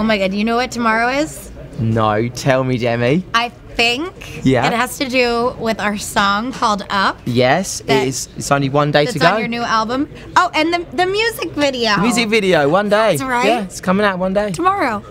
Oh my god, you know what tomorrow is? No, tell me, Demi. I think Yeah. it has to do with our song called Up. Yes, it is. It's only one day to go. on your new album. Oh, and the, the music video. Music video, one day. That's right. Yeah, it's coming out one day. Tomorrow.